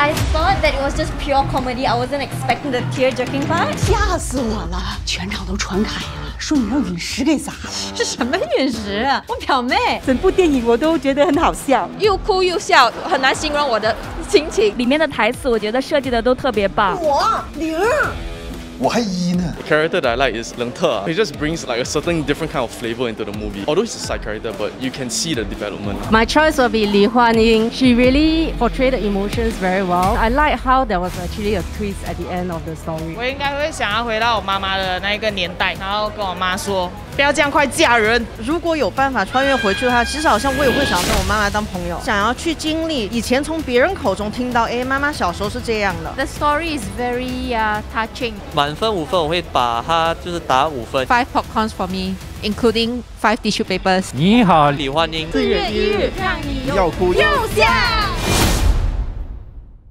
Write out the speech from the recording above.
I thought that it was just pure comedy. I wasn't expecting the tear-jerking part. 吓死我了！全场都传开了，说你让陨石给砸了。是什么陨石啊？我表妹。整部电影我都觉得很好笑，又哭又笑，很难形容我的心情。里面的台词我觉得设计的都特别棒。我灵。我还一呢。The character that I like is Leng Te. He just brings like a certain different kind of flavor into the movie. Although he's a side character, but you can see the development. My choice will be Li Huanying. She really portrayed the emotions very well. I like how there was actually a twist at the end of the story. 我应该会想要回到我妈妈的那一个年代，然后跟我妈说， 不要这样快嫁人。如果有办法穿越回去的话，其实好像我也会想跟我妈妈当朋友，想要去经历以前从别人口中听到，哎，妈妈小时候是这样的。The story is very uh, touching. 满分五分，我会把它就是打五分。Five popcorns for me, including five tissue papers. 你好，李焕英。四月一日，让你又哭又笑。